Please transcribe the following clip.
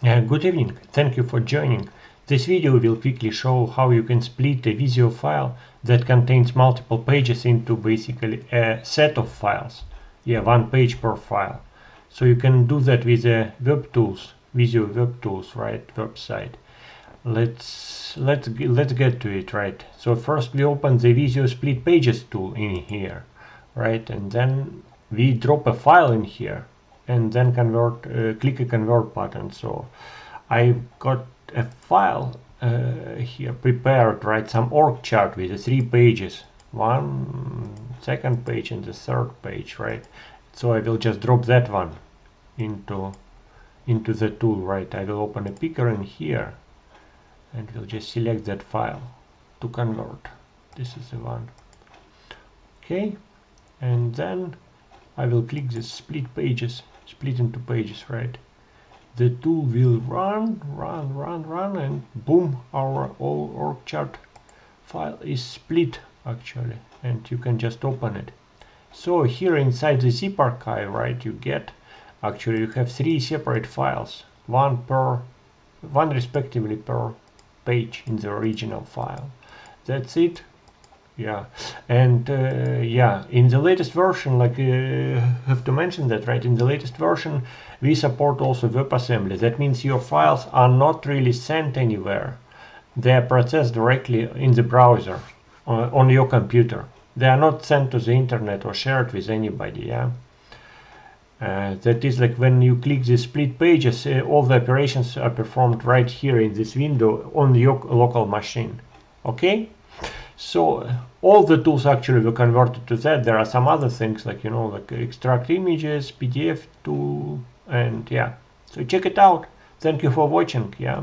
Uh, good evening, thank you for joining. This video will quickly show how you can split a Visio file that contains multiple pages into basically a set of files. Yeah, one page per file. So you can do that with the web tools, Visio web tools, right, website. Let's let's let's get to it, right? So first we open the Visio split pages tool in here, right, and then we drop a file in here and then convert uh, click a convert button. So I've got a file uh, here prepared right? Some org chart with the three pages one second page and the third page right? So I will just drop that one into into the tool right? I will open a picker in here and we'll just select that file to convert. This is the one. Okay. And then I will click the split pages split into pages, right? The tool will run, run, run, run, and boom, our all org chart file is split actually, and you can just open it. So here inside the zip archive, right, you get actually you have three separate files, one per, one respectively per page in the original file. That's it yeah. And uh, yeah in the latest version like uh, have to mention that right? In the latest version we support also WebAssembly that means your files are not really sent anywhere. They are processed directly in the browser uh, on your computer. They are not sent to the internet or shared with anybody yeah? Uh, that is like when you click the split pages uh, all the operations are performed right here in this window on your local machine. Okay so all the tools actually were converted to that. There are some other things like, you know, like extract images, PDF tool, and yeah. So check it out. Thank you for watching. Yeah.